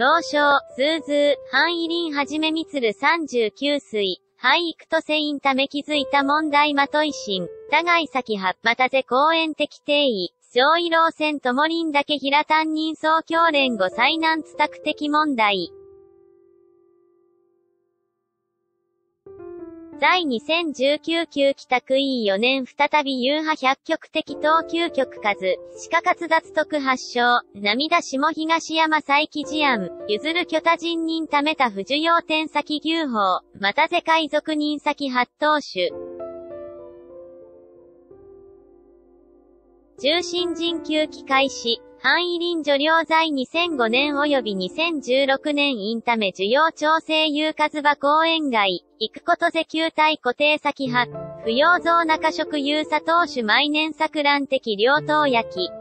東証、スーズー、範囲林はじめみつる39水、廃育とセインため気づいた問題まといしん、互い先葉っぱたぜ公園的定位、小医老線ともりんだけ平担任総教連後災難つたく的問題。在2019級帰宅位4年再び優派百曲的投球曲数、鹿活脱特発症、涙下東山再起事案、譲る巨多人人ためた不受要点先牛法、また世界族人先発投手。中心人級機開始、範囲林除量剤2005年及び2016年インタメ需要調整有数場公園外、行くことぜ球体固定先派、不要増中食有砂投手毎年錯乱的両党焼き。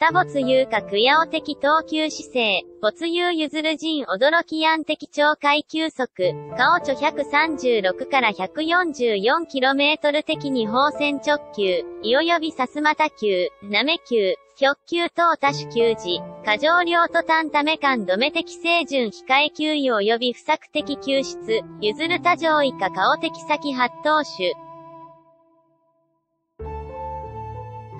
多没有か苦ヤオ的投球姿勢、没有譲る人驚き案的超階急速、カオチョ136から 144km 的に放線直球、いおよびさすまた球、なめ球、極球等多種球時、過剰量と単ため間止め的清準控え球位及び不作的救出、譲る多上位か顔的先発投手。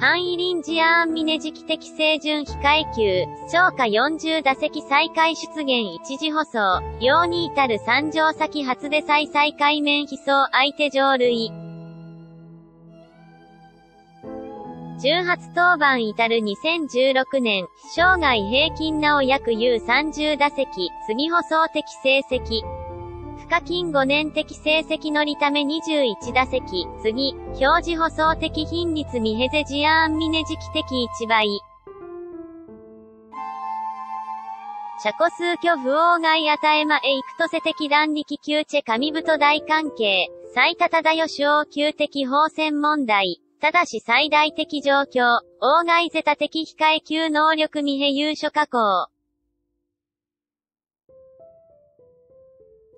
範囲臨時アーンミネ時期的清準控え級、超過40打席再開出現一時舗装、用に至る三乗先発で再再海面飛走相手上類。18登板至る2016年、生涯平均なお約 U30 打席、次舗装的成績。課金5年的成績のりため21打席、次、表示舗装的品率ミヘゼジアーンミネ時期的1倍。車庫数居不応外与えまエイクトセ的乱力級チェ神太大関係、最多ただよ主応級的法線問題。ただし最大的状況、応外ゼタ的控え級能力未へ優所加工。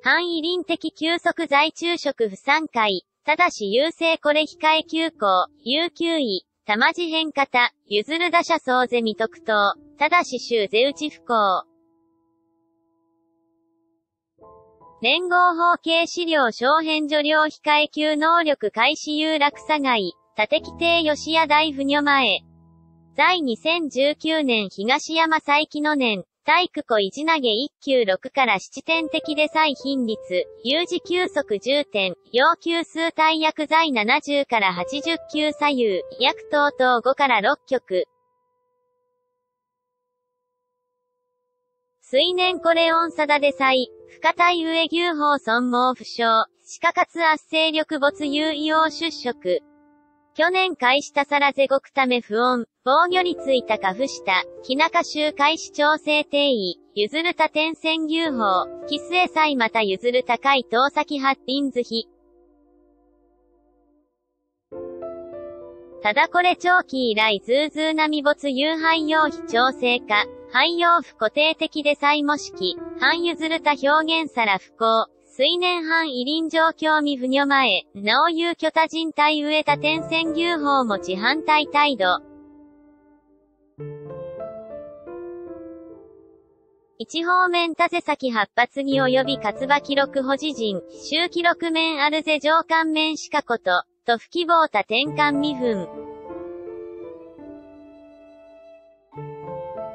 範囲臨的休息在昼食不参回。ただし優勢これ控え休校、有給位、玉地変型、譲る打者総ゼミ特等。ただし週ゼ打ち不幸。連合法系資料小変助量控え級能力開始有落差外、縦規定吉谷大不女前。在2019年東山再起の年、体育庫一投げ1球6から7点的で再頻率、有事球速10点、要求数体薬剤70から80球左右、薬等々5から6曲。水年コレオンサダで再、不可体上牛法損毛不詳、歯科活圧勢力没有硫黄出色。去年開始たさらぜごくため不穏、防御率いたか不した、ひなか州開始調整定位、譲るた点線牛法、キスエサイまた譲る高い遠先発品図比。ただこれ長期以来ズーズー並没有廃用費調整化、廃用不固定的で再模式、半譲るた表現さら不幸、水年半異臨状況未不女前、なお有巨多人体上多点線牛法持ち反対態度。一方面縦先発発に及び活馬記録保持人、周記録面あるぜ上官面しかこと、と不希望多転換未分。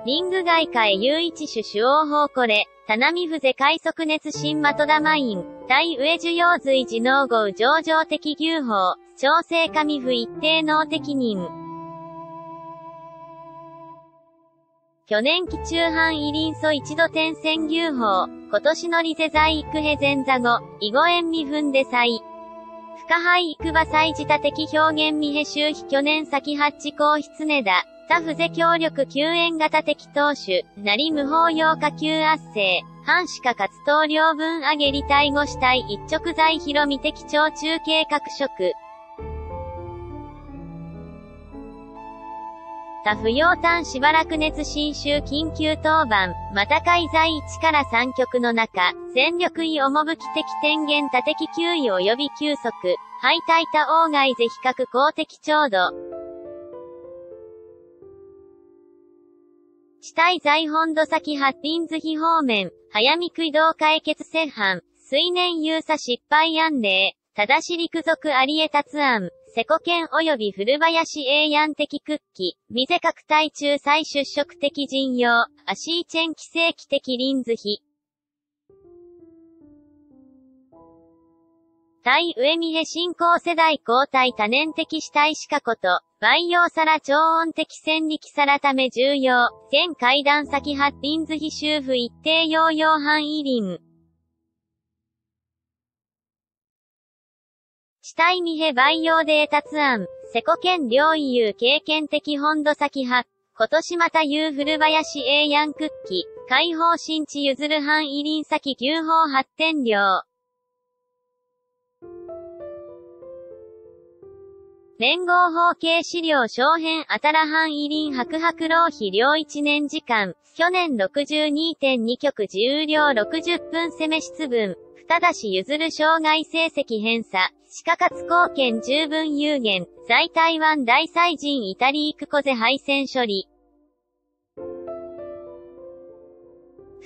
リング外貨へ唯一種主応法これ、田波風快速熱新的玉イン、対上受容髄自能号上場的牛法、調整神符一定能適任。去年期中半イリンソ一度転戦牛法、今年のリゼ在育ヘ前座後、囲碁縁未分で再。不可敗育馬祭自他的表現未へ周比去年先八地皇狐だ。他不ぜ協力救援型的投手、なり無法用下級圧政、反歯科活動量分上げり対語主体一直在広み的超中計画職。他不要単しばらく熱新州緊急当番、また海在1から3局の中、戦力位趣的天元多的球位及び休息、敗退他外ぜ比較公的調度。地帯在本土先発展図比方面、早見区移動解決戦犯、水年有差失敗案例、正し陸続ありえ達案、セコ県及び古林永安的屈機、水角体中再出色的人用、アシーチェン規制規的臨図比。対上見へ進行世代交代多年的主体しかこと、培養さら超音的戦力さらため重要、現階段先発展図比修復一定用用範囲輪。地帯未へ培養データツ案、セコ県領域有経験的本土先派、今年また有古林永遠クッキ、解放新地譲る範囲輪先牛法発展量。連合法系資料小編あたら範囲輪白白浪費両一年時間、去年62.2曲自由量60分攻め質分、ただし譲る障害成績偏差、歯科活貢献十分有限、在台湾大祭人イタリークコゼ敗戦処理。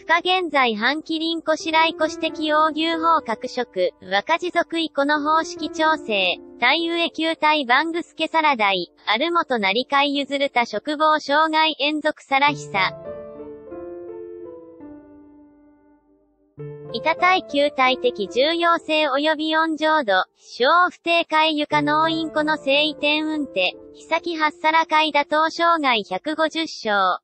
不可現在半キリンコシライコ指摘応牛法各色、若持続意この方式調整、体上球体バングスケサラダイ、アルモトなりかい譲るた食棒障害延続サラヒサ。板耐久体的重要性及び温浄度、小不定会床脳インコの性移転運転、日先発サラ会打倒障害150章。